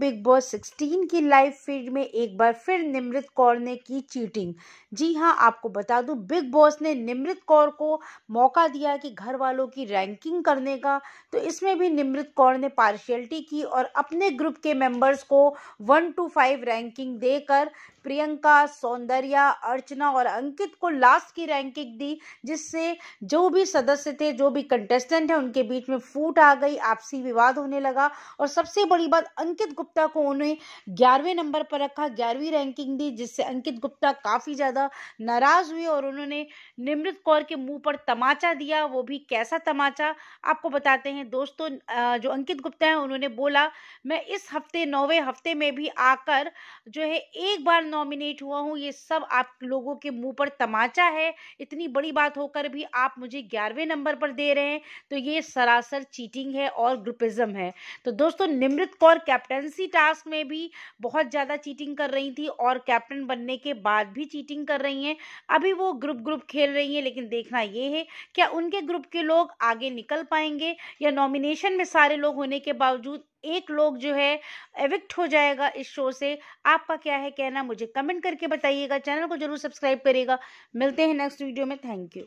Big boss 16 की live feed में एक बार फिर निमृत कौर ने की चीटिंग। जी हाँ आपको बता दूँ, बिग बॉस ने निमृत कौर को मौका दिया कि घर वालों की रैंकिंग करने का। तो इसमें भी निमृत कौर ने पार्शियलिटी की और अपने ग्रुप के मेंबर्स को वन टू फाइव रैंकिंग देकर प्रियंका, सौंदर्या, अर्चना और अंकित को लास्ट की रैंकिंग दी, जिससे जो भी सदस्य थे, जो भी कंटेस्टेंट है, उनके बीच में फूट आ गई, आपसी विवाद होने लगा। और सबसे बड़ी बात, अंकित गुप्ता को उन्हें ग्यारहवें नंबर पर रखा, ग्यारहवीं रैंकिंग दी, जिससे अंकित गुप्ता काफ़ी ज़्यादा नाराज़ हुए और उन्होंने निमृत कौर के मुँह पर तमाचा दिया। वो भी कैसा तमाचा? आपको बताते हैं। दोस्तों जो अंकित गुप्ता है, उन्होंने बोला, मैं इस हफ़्ते, नौवे हफ़्ते में भी आकर जो है, एक बार नॉमिनेट हुआ हूँ, ये सब आप लोगों के मुँह पर तमाचा है। इतनी बड़ी बात होकर भी आप मुझे ग्यारहवें नंबर पर दे रहे हैं तो ये सरासर चीटिंग है और ग्रुपिज्म है। तो दोस्तों, निमृत कौर कैप्टनसी टास्क में भी बहुत ज़्यादा चीटिंग कर रही थी और कैप्टन बनने के बाद भी चीटिंग कर रही हैं। अभी वो ग्रुप ग्रुप खेल रही हैं, लेकिन देखना ये है, क्या उनके ग्रुप के लोग आगे निकल पाएँगे या नॉमिनेशन में सारे लोग होने के बावजूद एक लोग जो है एविक्ट हो जाएगा इस शो से? आपका क्या है कहना? मुझे कमेंट करके बताइएगा, चैनल को ज़रूर सब्सक्राइब करिएगा। मिलते हैं नेक्स्ट वीडियो में। Thank you.